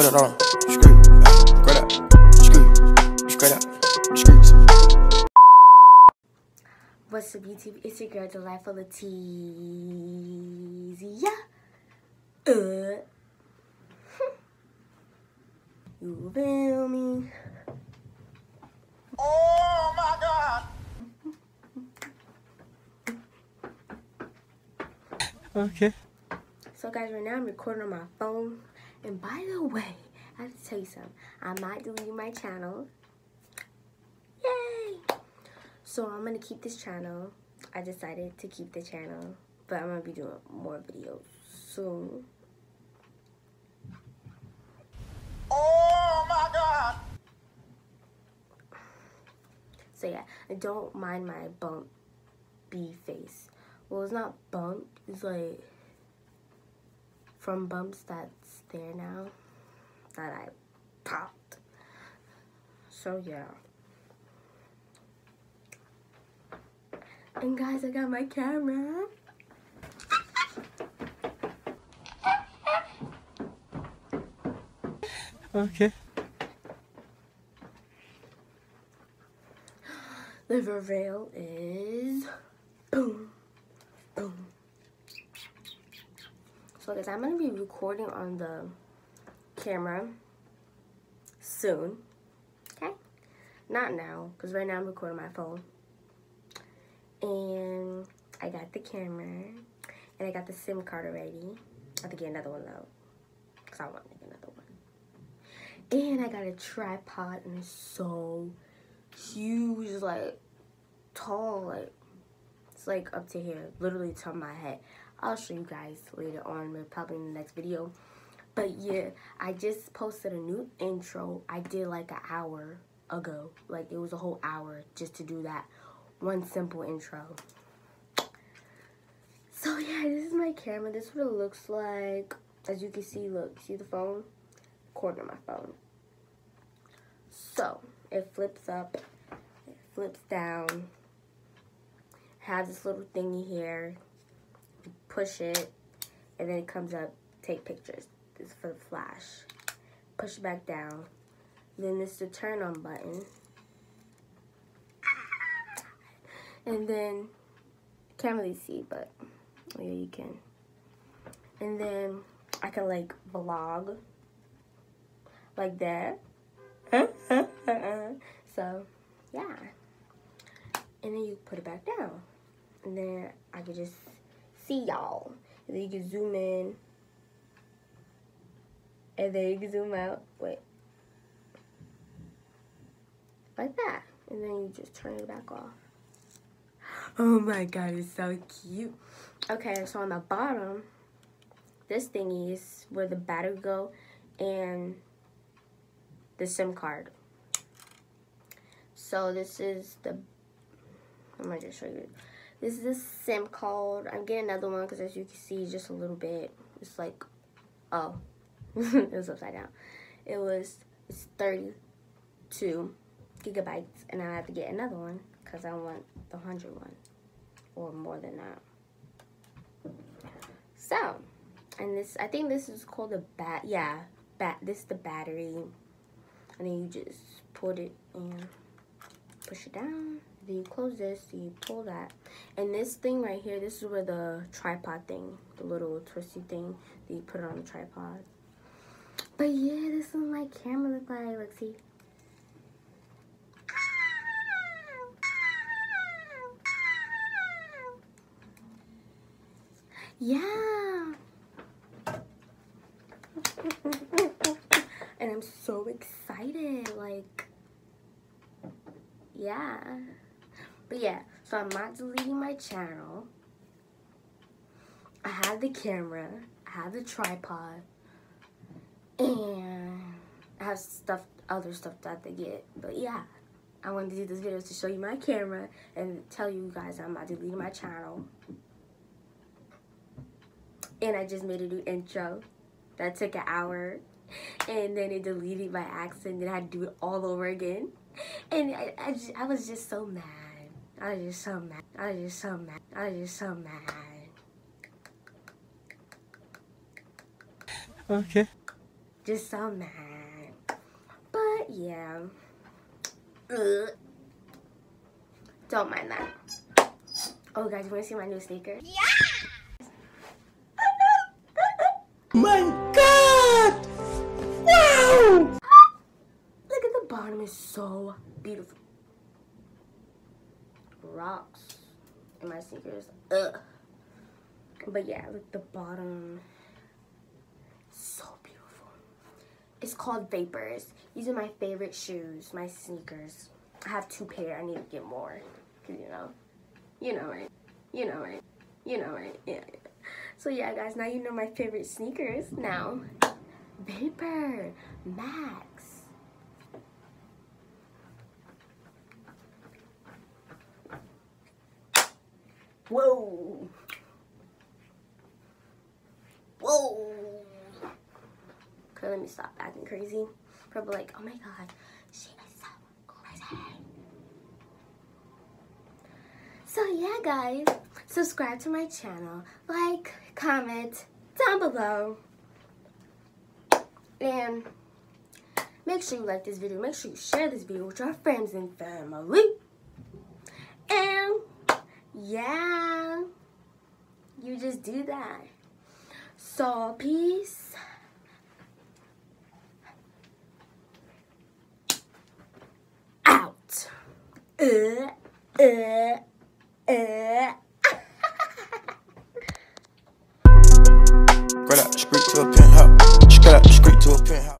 put it on. Screw. Straight up. Screw. Straight up. Screws. What's up, YouTube? It's your girl, Delightful Letizia. Uh. you feel me? Oh my god. Okay. So, guys, right now I'm recording on my phone. And by the way, I have to tell you something. I might delete my channel. Yay! So, I'm going to keep this channel. I decided to keep the channel. But I'm going to be doing more videos soon. Oh my god. So yeah, don't mind my bump B face. Well, it's not bumped. It's like from bumps that's there now that I popped. So yeah. And guys, I got my camera. Okay. The reveal is boom, boom. Guys, I'm gonna be recording on the camera soon. Okay? Not now, because right now I'm recording my phone. And I got the camera and I got the SIM card already. I have to get another one though. Cause I want to get another one. And I got a tripod and it's so huge, like tall, like it's like up to here, literally to my head. I'll show you guys later on, probably in the next video. But yeah, I just posted a new intro. I did like an hour ago. Like it was a whole hour just to do that one simple intro. So yeah, this is my camera. This is what it looks like. As you can see, look, see the phone? Corner of my phone. So, it flips up, it flips down, has this little thingy here, you push it, and then it comes up, take pictures. This is for the flash. Push it back down. Then this is the turn on button. And then, can't really see, but oh yeah, you can. And then I can like vlog like that. so, yeah. And then you put it back down. And then I can just see y'all. And then you can zoom in. And then you can zoom out. Wait. Like that. And then you just turn it back off. Oh my god, it's so cute. Okay, so on the bottom, this thingy is where the battery go and the SIM card. So this is the, I'm gonna just show you. This is the SIM card. I'm getting another one because as you can see, just a little bit. It's like, oh, it was upside down. It was, it's 32 gigabytes and I have to get another one because I want the 100 one or more than that. So, and this, I think this is called a bat, yeah, bat, this is the battery. And then you just put it and push it down. Then you close this, you pull that. And this thing right here, this is where the tripod thing, the little twisty thing that you put it on the tripod. But yeah, this is my camera look like. Let's see. Yeah. and I'm so excited. Like, yeah. But yeah, so I'm not deleting my channel. I have the camera. I have the tripod. And I have stuff, other stuff that they get. But yeah, I wanted to do this video to show you my camera and tell you guys I'm not deleting my channel. And I just made a new intro that took an hour and then it deleted by accident. Then I had to do it all over again. And I, I, just, I was just so mad. I was just so mad. I was just so mad. I was just so mad. Okay. Just so mad. But yeah. Ugh. Don't mind that. Oh, guys, you want to see my new sneakers? Yeah! My God! Wow! Look at the bottom, it's so beautiful. Rocks in my sneakers. Ugh. But yeah, look the bottom. So beautiful. It's called Vapors. These are my favorite shoes, my sneakers. I have two pair. I need to get more. Cause you know, you know it. you know it. you know. Yeah. yeah. So yeah, guys, now you know my favorite sneakers. Now, Vapor Max. Whoa. Whoa. Okay, let me stop acting crazy. Probably like, oh my god, she is so crazy. So yeah, guys, subscribe to my channel, like, comment down below, and make sure you like this video. Make sure you share this video with your friends and family. Yeah, you just do that. So peace. Out. Uh, uh, uh. Spread out, to a out, to a.